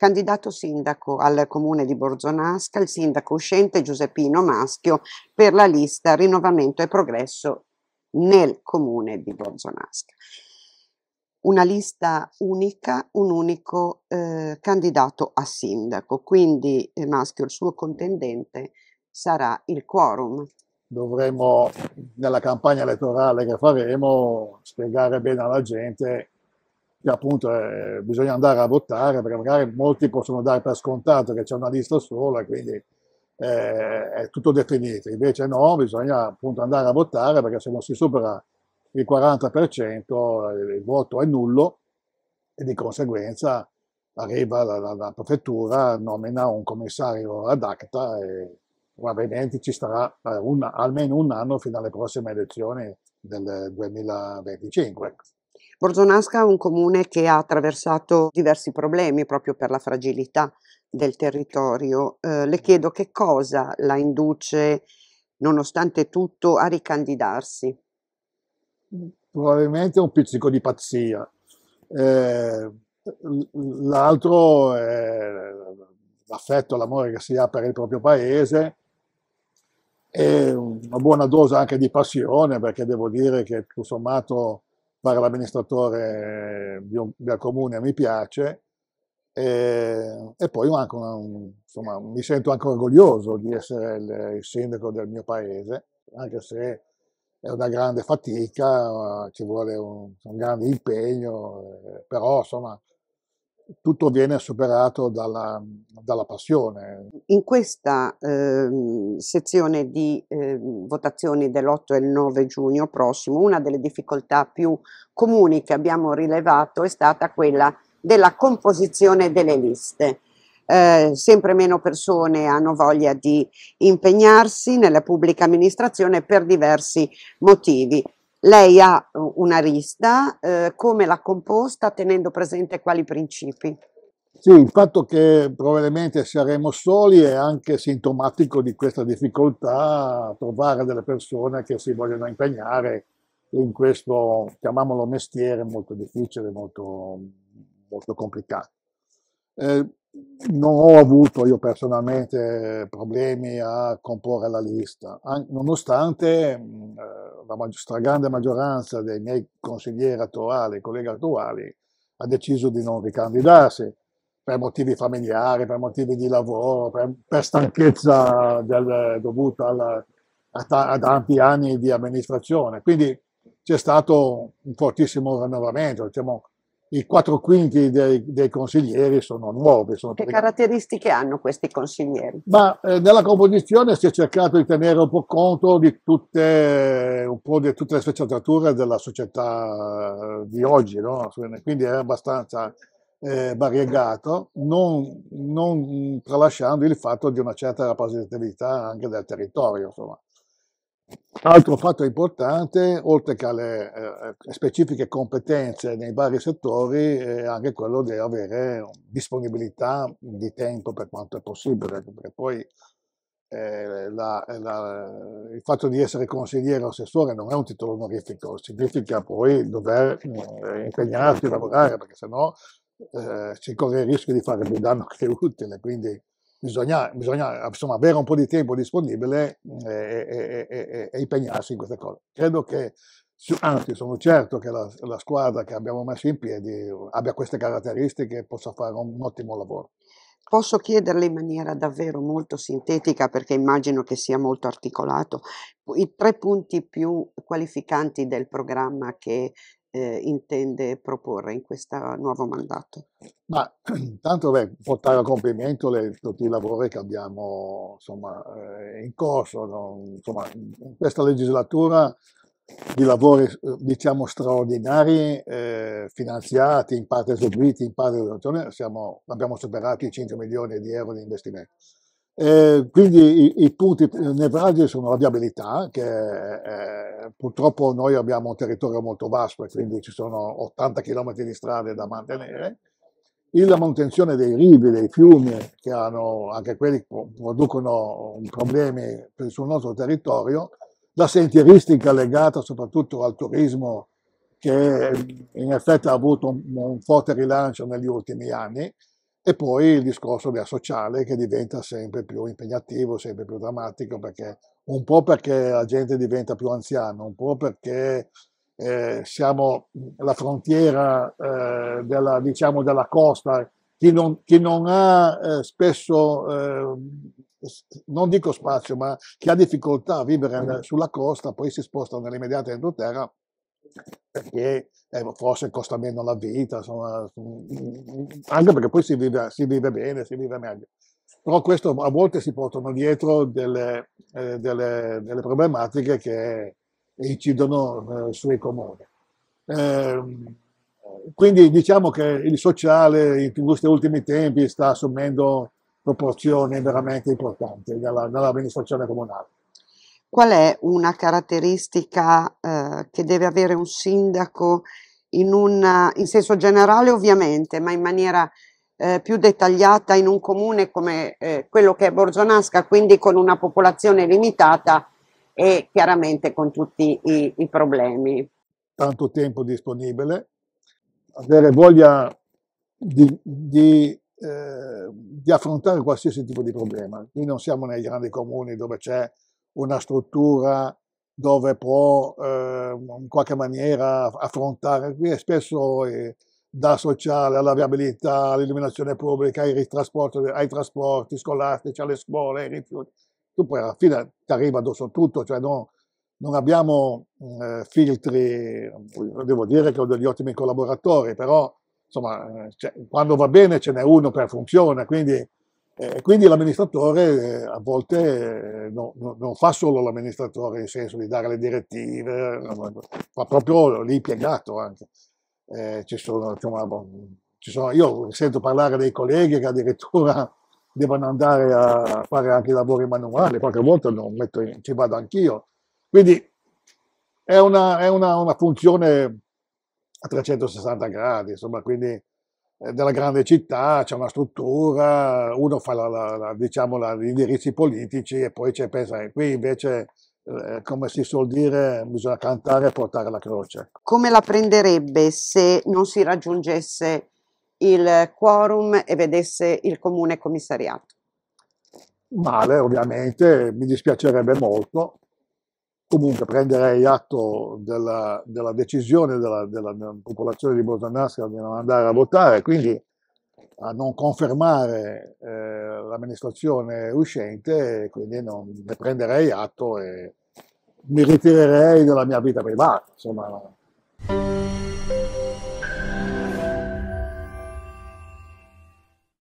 Candidato sindaco al comune di Borzonasca, il sindaco uscente Giuseppino Maschio per la lista Rinnovamento e Progresso nel comune di Borzonasca. Una lista unica, un unico eh, candidato a sindaco, quindi eh, Maschio, il suo contendente, sarà il quorum. Dovremo, nella campagna elettorale che faremo, spiegare bene alla gente che appunto eh, bisogna andare a votare, perché magari molti possono dare per scontato che c'è una lista sola, quindi eh, è tutto definito. Invece no, bisogna appunto andare a votare, perché se non si supera il 40% eh, il voto è nullo e di conseguenza arriva la, la, la prefettura, nomina un commissario ad acta e probabilmente ci starà eh, un, almeno un anno fino alle prossime elezioni del 2025. Borzonasca è un comune che ha attraversato diversi problemi proprio per la fragilità del territorio. Eh, le chiedo che cosa la induce, nonostante tutto, a ricandidarsi? Probabilmente un pizzico di pazzia. Eh, l'altro è l'affetto, l'amore che si ha per il proprio paese e una buona dose anche di passione, perché devo dire che tutto sommato fare l'amministratore del comune mi piace e, e poi anche una, insomma, mi sento anche orgoglioso di essere il, il, sindaco del mio paese, anche se è una grande fatica, ci vuole un, un grande impegno, eh, però insomma tutto viene superato dalla, dalla passione. In questa eh, sezione di eh, votazioni dell'8 e il 9 giugno prossimo, una delle difficoltà più comuni che abbiamo rilevato è stata quella della composizione delle liste. Eh, sempre meno persone hanno voglia di impegnarsi nella pubblica amministrazione per diversi motivi. Lei ha una lista, eh, come l'ha composta tenendo presente quali principi? Sì, il fatto che probabilmente saremo soli è anche sintomatico di questa difficoltà a trovare delle persone che si vogliono impegnare in questo, chiamiamolo mestiere, molto difficile, molto, molto complicato. Eh, non ho avuto io personalmente problemi a comporre la lista, nonostante mm, eh, la stragrande maggioranza dei miei consiglieri attuali, colleghi attuali, ha deciso di non ricandidarsi per motivi familiari, per motivi di lavoro, per, per stanchezza del, dovuta alla, a, a tanti anni di amministrazione. Quindi c'è stato un fortissimo rinnovamento, diciamo, i quattro quinti dei, dei consiglieri sono nuovi. Sono che caratteristiche hanno questi consiglieri? Ma eh, nella composizione si è cercato di tenere un po' conto di tutte, un po di tutte le sfaccettature della società di oggi, no? quindi è abbastanza eh, variegato, non, non, tralasciando il fatto di una certa rappresentatività anche del territorio. Insomma. Altro fatto importante, oltre che alle eh, specifiche competenze nei vari settori, è anche quello di avere disponibilità di tempo per quanto è possibile, perché poi eh, la, la, il fatto di essere consigliere o assessore non è un titolo onorifico, significa poi dover eh, impegnarsi a lavorare, perché sennò eh, si corre il rischio di fare più danno che utile. Quindi bisogna, bisogna insomma, avere un po' di tempo disponibile e, e, e, e impegnarsi in queste cose. Credo che, anzi sono certo che la, la, squadra che abbiamo messo in piedi abbia queste caratteristiche e possa fare un, un ottimo lavoro. Posso chiederle in maniera davvero molto sintetica, perché immagino che sia molto articolato, i tre punti più qualificanti del programma che eh, intende proporre in questo nuovo mandato? Ma intanto beh, portare a compimento le, tutti i lavori che abbiamo insomma, eh, in corso. No? Insomma, in questa legislatura di lavori diciamo straordinari eh, finanziati, in parte eseguiti, in parte siamo, abbiamo superato i 5 milioni di euro di investimento. Quindi i, i, punti nevralgici sono la viabilità, che eh, purtroppo noi abbiamo un territorio molto vasto e quindi ci sono 80 km di strade da mantenere, la manutenzione dei rivi, dei fiumi, che hanno anche quelli producono problemi sul nostro territorio, la sentieristica legata soprattutto al turismo che in effetti ha avuto un, un forte rilancio negli ultimi anni e poi il discorso del sociale che diventa sempre più impegnativo, sempre più drammatico, perché, un po' perché la gente diventa più anziana, un po' perché eh, siamo alla frontiera eh, della, diciamo, della costa, chi non, chi non ha eh, spesso, eh, non dico spazio, ma chi ha difficoltà a vivere sulla costa, poi si sposta nell'immediata entroterra perché eh, forse costa meno la vita, insomma, anche perché poi si vive, si vive, bene, si vive meglio. Però questo a volte si portano dietro delle, eh, delle, delle problematiche che incidono eh, sui comuni. Eh, quindi diciamo che il sociale in questi ultimi tempi sta assumendo proporzioni veramente importanti nella, nell'amministrazione comunale. Qual è una caratteristica eh, che deve avere un sindaco in, una, in senso generale ovviamente, ma in maniera eh, più dettagliata in un comune come eh, quello che è Borzonasca, quindi con una popolazione limitata e chiaramente con tutti i, i problemi. Tanto tempo disponibile, avere voglia di, di, eh, di affrontare qualsiasi tipo di problema. Qui non siamo nei grandi comuni dove c'è una struttura dove può eh, in qualche maniera affrontare, qui è spesso eh, da sociale alla viabilità, all'illuminazione pubblica, ai trasporti, ai trasporti scolastici, alle scuole, ai rifiuti. Tu poi alla fine ti arriva addosso tutto, cioè no, non abbiamo eh, filtri, devo dire che ho degli ottimi collaboratori, però insomma, cioè, quando va bene ce n'è uno per funzione, quindi eh, quindi l'amministratore eh, a volte eh, no, no, non fa solo l'amministratore nel senso di dare le direttive, fa proprio l'impiegato anche. Eh, ci sono, insomma, ci sono, io sento parlare dei colleghi che addirittura devono andare a fare anche lavori manuali, qualche volta in, ci vado anch'io. Quindi è una, è una, una funzione a 360 gradi, insomma, quindi della grande città, c'è una struttura, uno fa la, la, la, diciamo, gli indirizzi politici e poi c'è pensa, qui invece eh, come si suol dire, bisogna cantare e portare la croce. Come la prenderebbe se non si raggiungesse il quorum e vedesse il comune commissariato? Male, ovviamente, mi dispiacerebbe molto, comunque prenderei atto della, della decisione della, della, della, popolazione di Bosanasca di non andare a votare, quindi a non confermare eh, l'amministrazione uscente, quindi non, ne prenderei atto e mi ritirerei dalla mia vita privata. Insomma,